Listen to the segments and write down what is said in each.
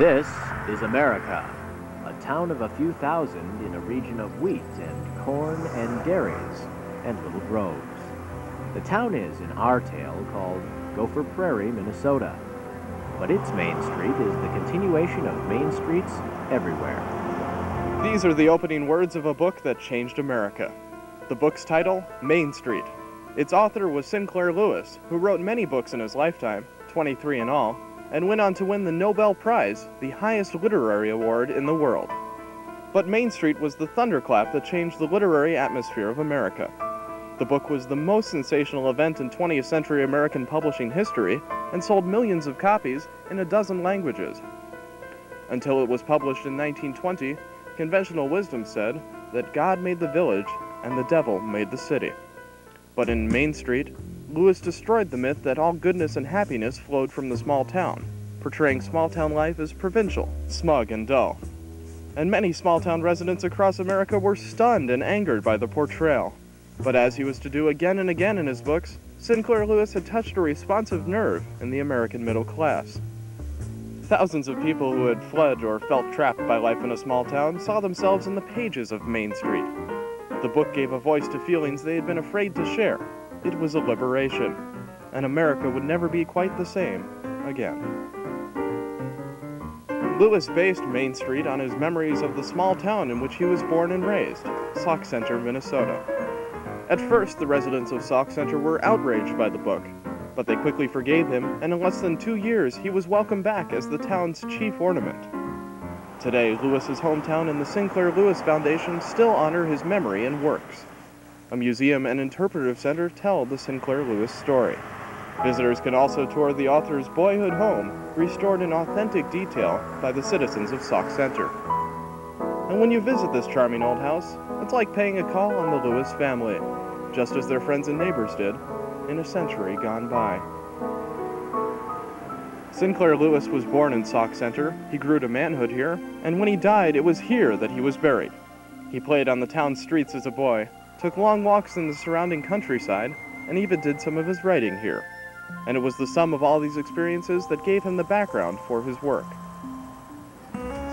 This is America, a town of a few thousand in a region of wheat and corn and dairies and little groves. The town is, in our tale, called Gopher Prairie, Minnesota. But its main street is the continuation of main streets everywhere. These are the opening words of a book that changed America. The book's title, Main Street. Its author was Sinclair Lewis, who wrote many books in his lifetime, 23 in all, and went on to win the Nobel Prize, the highest literary award in the world. But Main Street was the thunderclap that changed the literary atmosphere of America. The book was the most sensational event in 20th century American publishing history and sold millions of copies in a dozen languages. Until it was published in 1920, conventional wisdom said that God made the village and the devil made the city. But in Main Street, Lewis destroyed the myth that all goodness and happiness flowed from the small town, portraying small town life as provincial, smug, and dull. And many small town residents across America were stunned and angered by the portrayal. But as he was to do again and again in his books, Sinclair Lewis had touched a responsive nerve in the American middle class. Thousands of people who had fled or felt trapped by life in a small town saw themselves in the pages of Main Street. The book gave a voice to feelings they had been afraid to share. It was a liberation, and America would never be quite the same again. Lewis based Main Street on his memories of the small town in which he was born and raised, Sauk Centre, Minnesota. At first, the residents of Sauk Centre were outraged by the book, but they quickly forgave him, and in less than two years, he was welcomed back as the town's chief ornament. Today, Lewis's hometown and the Sinclair Lewis Foundation still honor his memory and works. A museum and interpretive center tell the Sinclair Lewis story. Visitors can also tour the author's boyhood home, restored in authentic detail by the citizens of Sauk Centre. And when you visit this charming old house, it's like paying a call on the Lewis family, just as their friends and neighbors did in a century gone by. Sinclair Lewis was born in Sauk Centre, he grew to manhood here, and when he died, it was here that he was buried. He played on the town streets as a boy, took long walks in the surrounding countryside, and even did some of his writing here. And it was the sum of all these experiences that gave him the background for his work.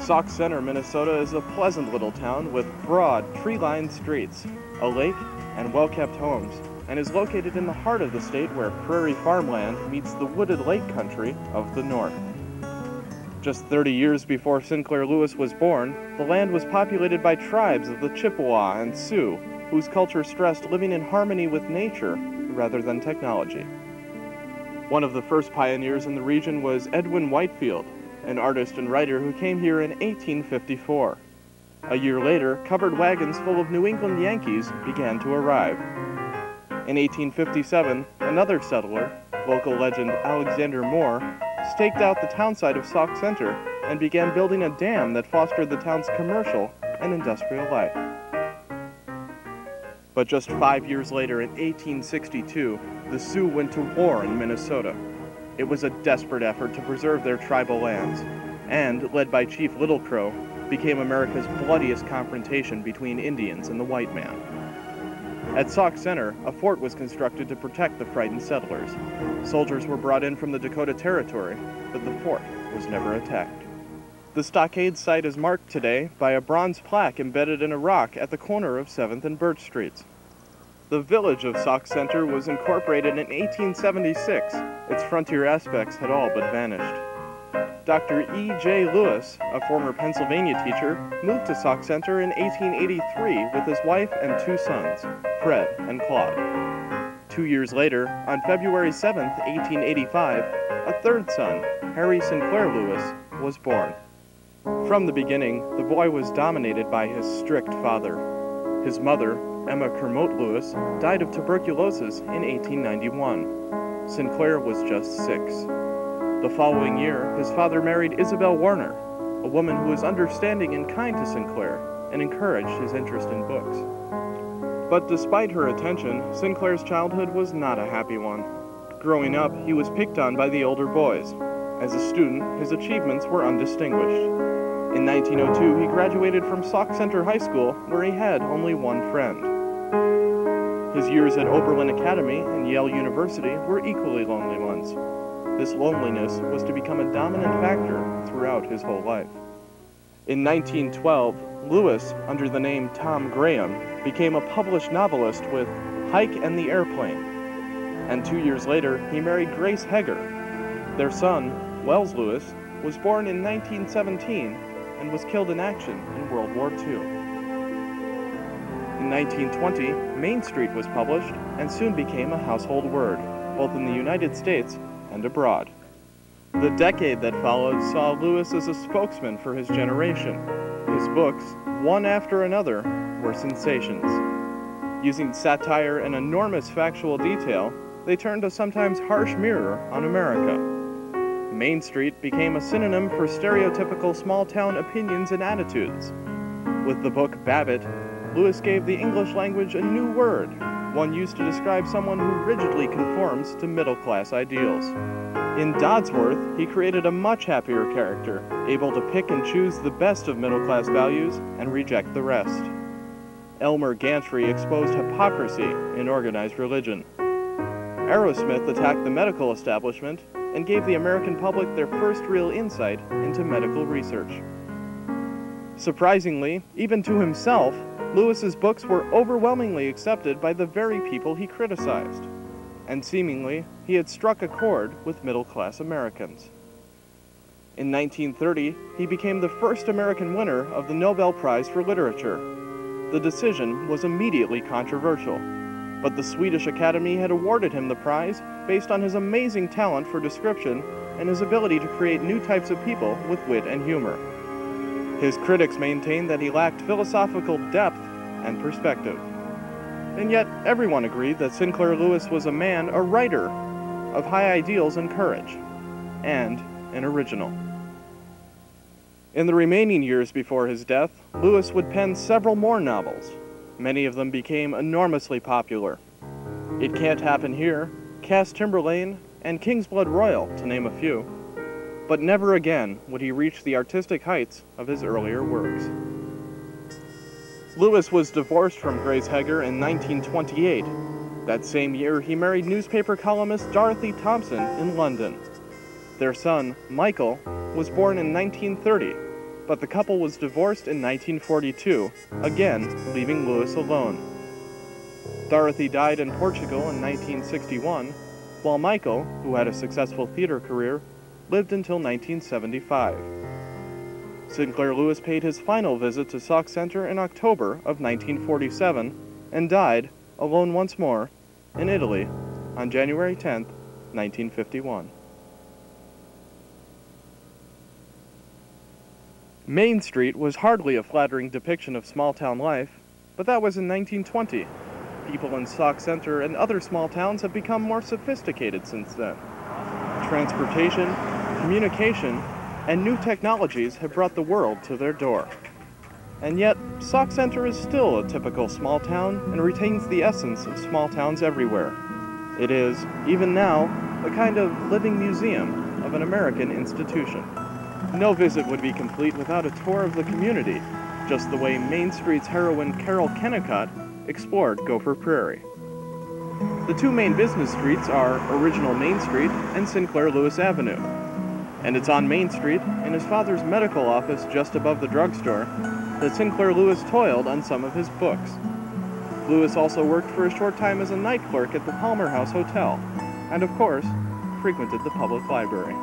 Sauk Centre, Minnesota is a pleasant little town with broad, tree-lined streets, a lake, and well-kept homes, and is located in the heart of the state where prairie farmland meets the wooded lake country of the north. Just 30 years before Sinclair Lewis was born, the land was populated by tribes of the Chippewa and Sioux, whose culture stressed living in harmony with nature rather than technology. One of the first pioneers in the region was Edwin Whitefield, an artist and writer who came here in 1854. A year later, covered wagons full of New England Yankees began to arrive. In 1857, another settler, local legend Alexander Moore, staked out the townsite of Sauk Centre and began building a dam that fostered the town's commercial and industrial life. But just five years later, in 1862, the Sioux went to war in Minnesota. It was a desperate effort to preserve their tribal lands, and, led by Chief Little Crow, became America's bloodiest confrontation between Indians and the white man. At Sauk Centre, a fort was constructed to protect the frightened settlers. Soldiers were brought in from the Dakota Territory, but the fort was never attacked. The stockade site is marked today by a bronze plaque embedded in a rock at the corner of 7th and Birch Streets. The village of Sauk Centre was incorporated in 1876. Its frontier aspects had all but vanished. Dr. E. J. Lewis, a former Pennsylvania teacher, moved to Sauk Centre in 1883 with his wife and two sons, Fred and Claude. Two years later, on February 7, 1885, a third son, Harry Sinclair Lewis, was born. From the beginning, the boy was dominated by his strict father. His mother, Emma Kermode Lewis, died of tuberculosis in 1891. Sinclair was just six. The following year, his father married Isabel Warner, a woman who was understanding and kind to Sinclair and encouraged his interest in books. But despite her attention, Sinclair's childhood was not a happy one. Growing up, he was picked on by the older boys. As a student, his achievements were undistinguished. In 1902, he graduated from Sauk Centre High School, where he had only one friend. His years at Oberlin Academy and Yale University were equally lonely ones. this loneliness was to become a dominant factor throughout his whole life. In 1912, Lewis, under the name Tom Graham, became a published novelist with Hike and the Airplane. And two years later, he married Grace Hegger. Their son, Wells Lewis, was born in 1917 and was killed in action in World War II. In 1920, Main Street was published and soon became a household word, both in the United States and abroad. The decade that followed saw Lewis as a spokesman for his generation. His books, one after another, were sensations. Using satire and enormous factual detail, they turned a sometimes harsh mirror on America. Main Street became a synonym for stereotypical small town opinions and attitudes. With the book Babbitt, Lewis gave the English language a new word, one used to describe someone who rigidly conforms to middle class ideals. In Dodsworth, he created a much happier character, able to pick and choose the best of middle class values and reject the rest. Elmer Gantry exposed hypocrisy in organized religion. Arrowsmith attacked the medical establishment and gave the American public their first real insight into medical research. Surprisingly, even to himself, Lewis's books were overwhelmingly accepted by the very people he criticized, and seemingly he had struck a chord with middle-class Americans. In 1930, he became the first American winner of the Nobel Prize for Literature. The decision was immediately controversial, but the Swedish Academy had awarded him the prize based on his amazing talent for description and his ability to create new types of people with wit and humor. His critics maintained that he lacked philosophical depth and perspective. And yet, everyone agreed that Sinclair Lewis was a man, a writer, of high ideals and courage, and an original. In the remaining years before his death, Lewis would pen several more novels. Many of them became enormously popular. It Can't Happen Here, Cass Timberlane, and Kingsblood Royal, to name a few but never again would he reach the artistic heights of his earlier works. Lewis was divorced from Grace Hegger in 1928. That same year, he married newspaper columnist Dorothy Thompson in London. Their son, Michael, was born in 1930, but the couple was divorced in 1942, again leaving Lewis alone. Dorothy died in Portugal in 1961, while Michael, who had a successful theater career, lived until 1975. Sinclair Lewis paid his final visit to Sauk Centre in October of 1947 and died, alone once more, in Italy on January 10, 1951. Main Street was hardly a flattering depiction of small town life, but that was in 1920. People in Sauk Centre and other small towns have become more sophisticated since then. Transportation, communication, and new technologies have brought the world to their door. And yet, Sauk Centre is still a typical small town and retains the essence of small towns everywhere. It is, even now, a kind of living museum of an American institution. No visit would be complete without a tour of the community, just the way Main Street's heroine Carol Kennicott explored Gopher Prairie. The two main business streets are Original Main Street and Sinclair Lewis Avenue, and it's on Main Street, in his father's medical office just above the drugstore, that Sinclair Lewis toiled on some of his books. Lewis also worked for a short time as a night clerk at the Palmer House Hotel, and of course, frequented the public library.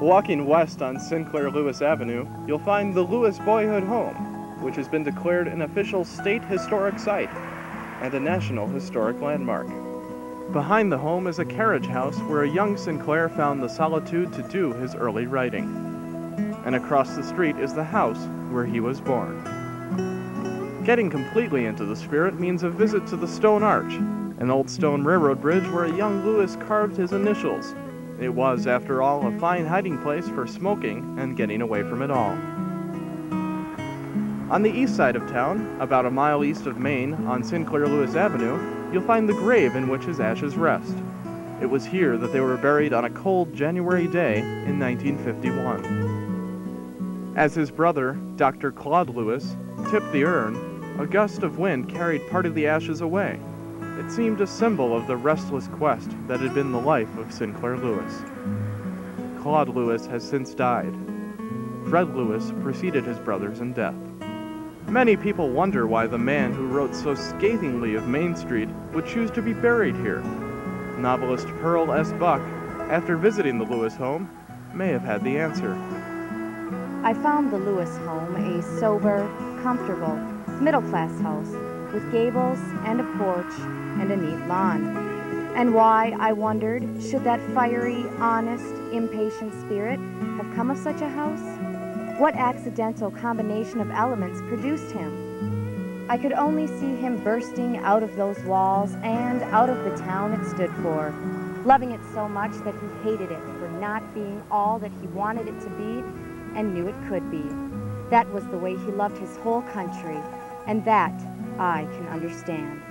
Walking west on Sinclair Lewis Avenue, you'll find the Lewis Boyhood Home, which has been declared an official state historic site and a national historic landmark. Behind the home is a carriage house where a young Sinclair found the solitude to do his early writing. And across the street is the house where he was born. Getting completely into the spirit means a visit to the Stone Arch, an old stone railroad bridge where a young Lewis carved his initials. It was, after all, a fine hiding place for smoking and getting away from it all. On the east side of town, about a mile east of Main, on Sinclair Lewis Avenue, you'll find the grave in which his ashes rest. It was here that they were buried on a cold January day in 1951. As his brother, Dr. Claude Lewis, tipped the urn, a gust of wind carried part of the ashes away. It seemed a symbol of the restless quest that had been the life of Sinclair Lewis. Claude Lewis has since died. Fred Lewis preceded his brothers in death. Many people wonder why the man who wrote so scathingly of Main Street would choose to be buried here. Novelist Pearl S. Buck, after visiting the Lewis home, may have had the answer. I found the Lewis home a sober, comfortable, middle class house with gables and a porch and a neat lawn. And why, I wondered, should that fiery, honest, impatient spirit have come of such a house? What accidental combination of elements produced him? I could only see him bursting out of those walls and out of the town it stood for, loving it so much that he hated it for not being all that he wanted it to be and knew it could be. That was the way he loved his whole country, and that I can understand.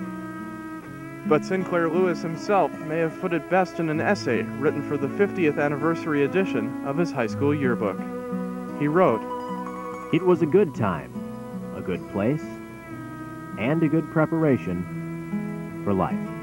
But Sinclair Lewis himself may have put it best in an essay written for the 50th anniversary edition of his high school yearbook. He wrote, It was a good time, a good place, and a good preparation for life.